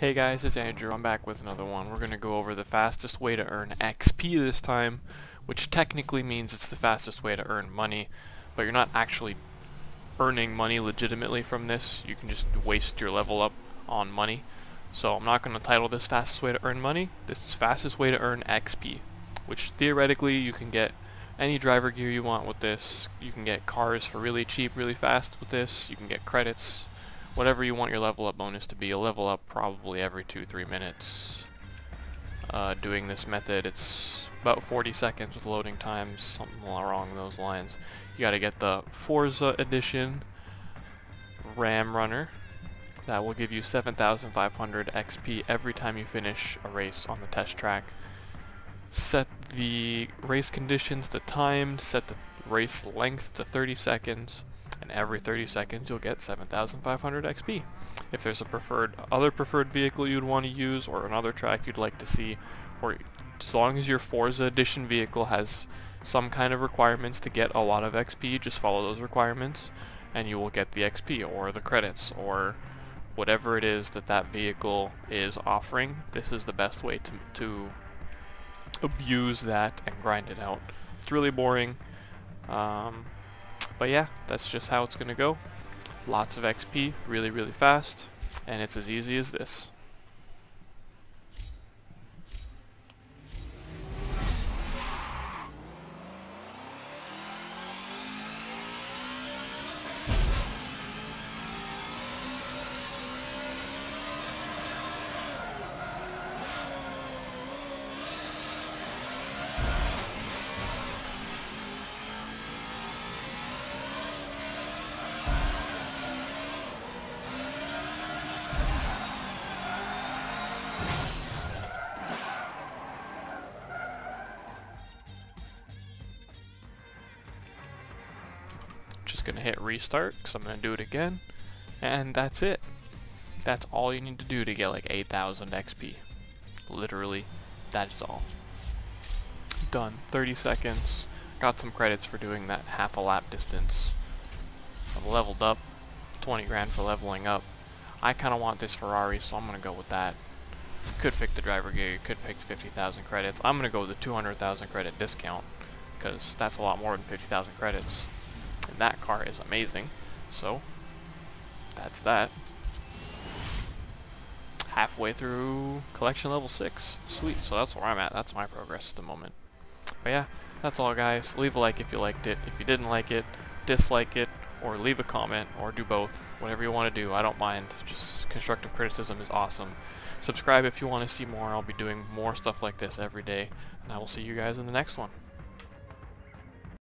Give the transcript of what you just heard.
Hey guys, it's Andrew. I'm back with another one. We're going to go over the fastest way to earn XP this time, which technically means it's the fastest way to earn money, but you're not actually earning money legitimately from this. You can just waste your level up on money. So I'm not going to title this fastest way to earn money. This is fastest way to earn XP, which theoretically you can get any driver gear you want with this. You can get cars for really cheap, really fast with this. You can get credits, whatever you want your level up bonus to be. You'll level up probably every 2-3 minutes. Uh, doing this method, it's about 40 seconds with loading times, something along those lines. You gotta get the Forza Edition Ram Runner. That will give you 7,500 XP every time you finish a race on the test track. Set the race conditions to timed, set the race length to 30 seconds, and every 30 seconds you'll get 7,500 XP. If there's a preferred other preferred vehicle you'd want to use or another track you'd like to see, or as long as your Forza Edition vehicle has some kind of requirements to get a lot of XP, just follow those requirements and you will get the XP or the credits or whatever it is that that vehicle is offering. This is the best way to, to abuse that and grind it out. It's really boring. Um, but yeah, that's just how it's going to go. Lots of XP, really, really fast, and it's as easy as this. Just gonna hit restart because I'm gonna do it again. And that's it. That's all you need to do to get like 8,000 XP literally that is all. Done. 30 seconds. Got some credits for doing that half a lap distance. I've leveled up. 20 grand for leveling up. I kinda want this Ferrari so I'm gonna go with that. Could pick the driver gear, could pick 50,000 credits. I'm going to go with the 200,000 credit discount because that's a lot more than 50,000 credits and that car is amazing. So, that's that. Halfway through collection level 6. Sweet, so that's where I'm at. That's my progress at the moment. But yeah, that's all guys. Leave a like if you liked it. If you didn't like it, dislike it, or leave a comment, or do both. Whatever you want to do, I don't mind. Just constructive criticism is awesome. Subscribe if you want to see more. I'll be doing more stuff like this every day. And I will see you guys in the next one.